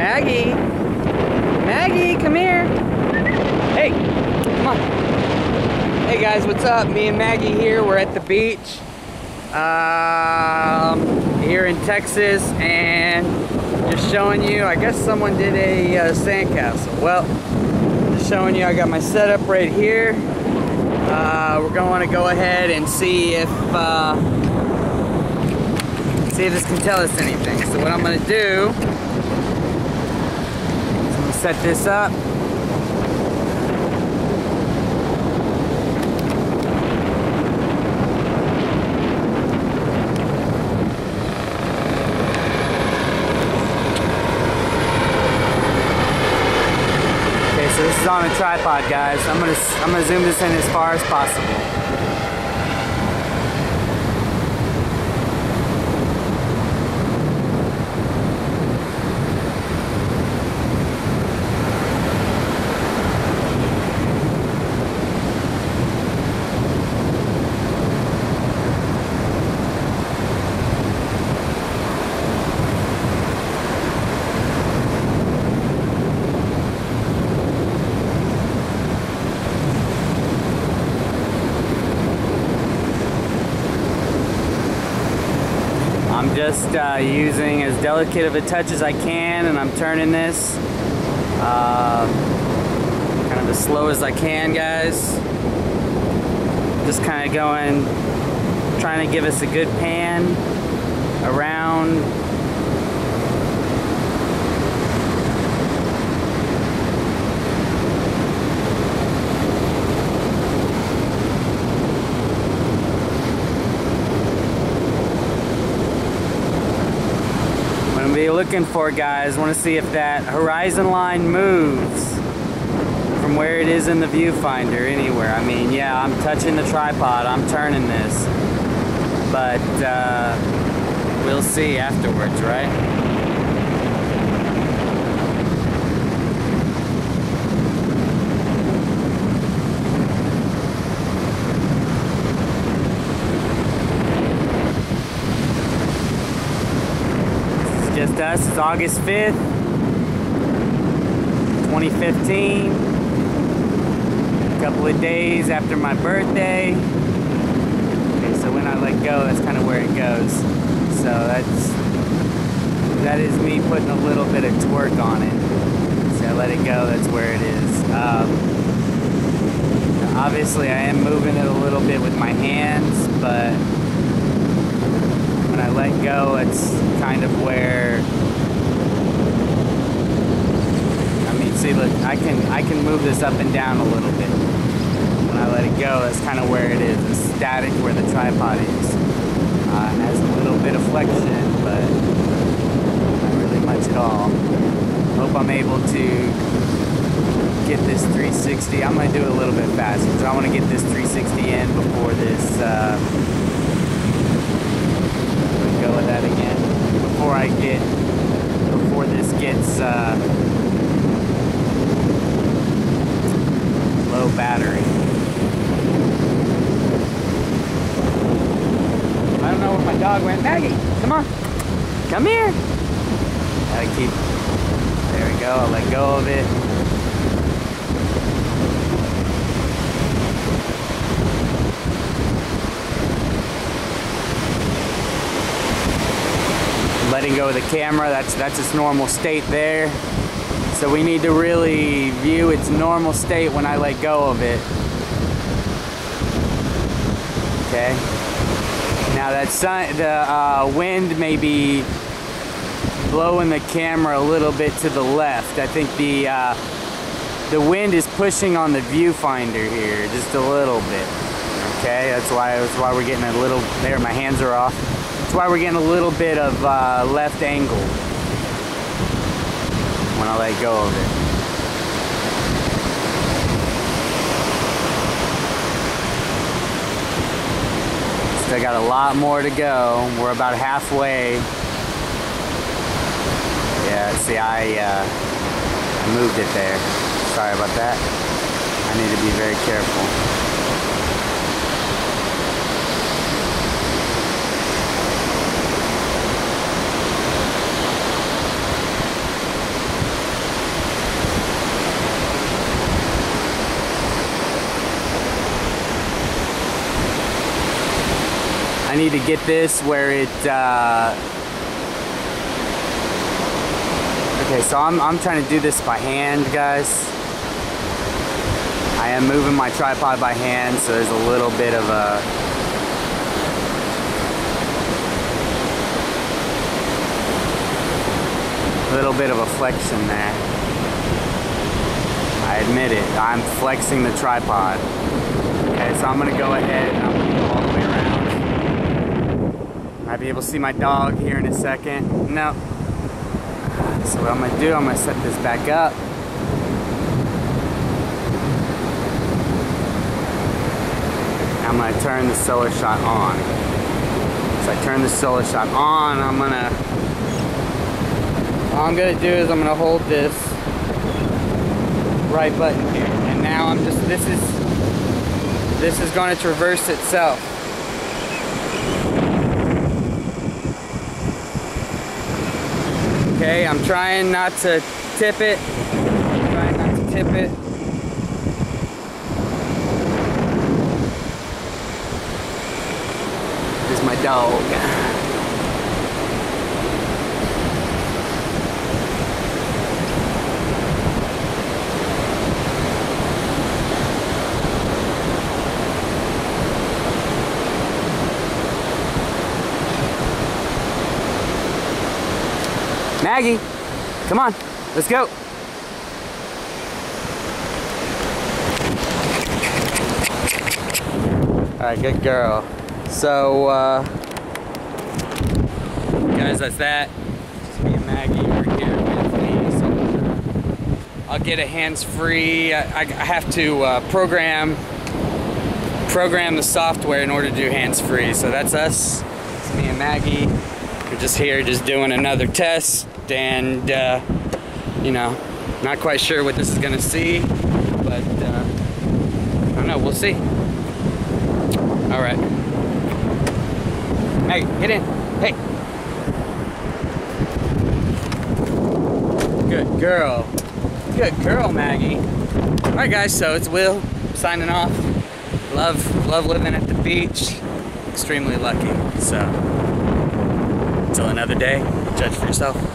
Maggie. Maggie, come here. Hey, come on. Hey guys, what's up? Me and Maggie here. We're at the beach um, here in Texas and just showing you, I guess someone did a uh, sandcastle. Well, just showing you I got my setup right here. Uh, we're going to want to go ahead and see if uh, see if this can tell us anything. So what I'm going to do is I'm going to set this up. Okay, so this is on a tripod, guys. I'm gonna I'm gonna zoom this in as far as possible. I'm just uh, using as delicate of a touch as I can and I'm turning this uh, kind of as slow as I can guys. Just kind of going trying to give us a good pan around be looking for, guys, want to see if that horizon line moves from where it is in the viewfinder anywhere. I mean, yeah, I'm touching the tripod, I'm turning this, but uh, we'll see afterwards, right? Us. It's August 5th, 2015. A couple of days after my birthday. Okay, so when I let go, that's kind of where it goes. So that's that is me putting a little bit of torque on it. So I let it go, that's where it is. Um, obviously, I am moving it a little bit with my hands, but go, it's kind of where. I mean, see, look, I can I can move this up and down a little bit. When I let it go, that's kind of where it is. It's static where the tripod is. Uh, it has a little bit of flexion, but not really much at all. Hope I'm able to get this 360. I'm gonna do it a little bit faster because I want to get this 360 in before this. Uh, go with that again before I get before this gets uh, low battery. I don't know where my dog went. Maggie, come on, come here. Gotta keep. There we go. I'll let go of it. Go the camera. That's that's its normal state there. So we need to really view its normal state when I let go of it. Okay. Now that sun, the uh, wind may be blowing the camera a little bit to the left. I think the uh, the wind is pushing on the viewfinder here just a little bit. Okay, that's why that's why we're getting a little. There, my hands are off. That's why we're getting a little bit of uh, left angle when I let go of it. Still got a lot more to go. We're about halfway. Yeah, see, I, uh, I moved it there. Sorry about that. I need to be very careful. Need to get this where it, uh, okay, so I'm, I'm trying to do this by hand, guys. I am moving my tripod by hand, so there's a little bit of a, little bit of a flexion there. I admit it, I'm flexing the tripod. Okay, so I'm gonna go ahead and I'm gonna go all the way around. Might be able to see my dog here in a second. No. So what I'm gonna do, I'm gonna set this back up. I'm gonna turn the Soloshot on. So I turn the Soloshot on, I'm gonna all I'm gonna do is I'm gonna hold this right button here. And now I'm just, this is, this is gonna traverse itself. Okay, I'm trying not to tip it. I'm trying not to tip it. This is my dog. Maggie, come on, let's go. All right, good girl. So, uh, guys, that's that. Just me and Maggie are here with me. So I'll get a hands-free. I, I, have to uh, program program the software in order to do hands-free. So that's us. It's me and Maggie. We're just here, just doing another test, and uh, you know, not quite sure what this is gonna see, but uh, I don't know. We'll see. All right. Hey, get in. Hey. Good girl. Good girl, Maggie. All right, guys. So it's Will signing off. Love, love living at the beach. Extremely lucky. So. Until another day, judge for yourself.